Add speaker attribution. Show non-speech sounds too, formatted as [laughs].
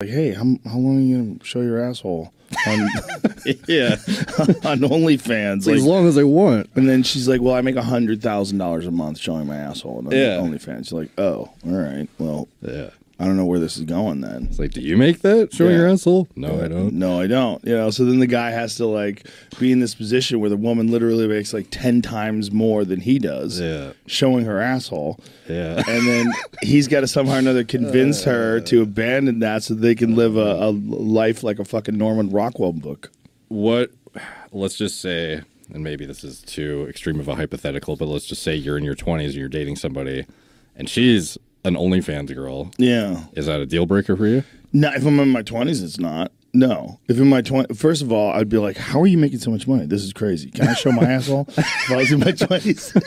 Speaker 1: like, hey, how, how long are you gonna show your asshole on [laughs] [laughs]
Speaker 2: Yeah.
Speaker 1: on OnlyFans?
Speaker 2: as long as I want.
Speaker 1: and then she's like, well, I make a hundred thousand dollars a month showing my asshole on
Speaker 2: Yeah.
Speaker 1: OnlyFans. She's like, oh, all right, well,
Speaker 2: Yeah.
Speaker 1: I don't know where this is going then.
Speaker 2: It's like, do you make that? Showing
Speaker 1: Yeah.
Speaker 2: your asshole? No, I don't.
Speaker 1: No, I don't. You know, so then the guy has to like be in this position where the woman literally makes like ten times more than he does,
Speaker 2: Yeah.
Speaker 1: showing her asshole,
Speaker 2: Yeah.
Speaker 1: and then he's got to somehow or another convince her uh. to abandon that so they can live a, a life like a fucking Norman Rockwell book.
Speaker 2: what let's just say and maybe this is too extreme of a hypothetical but let's just say you're in your 20s and you're dating somebody and she's an onlyfans girl
Speaker 1: Yeah.
Speaker 2: is that a deal breaker for you
Speaker 1: No, if I'm in my twenties, it's not. No, if in my twenties, first of all, I'd be like, "How are you making so much money? This is crazy. Can I show my [laughs] asshole?" If I was in my twenties, [laughs]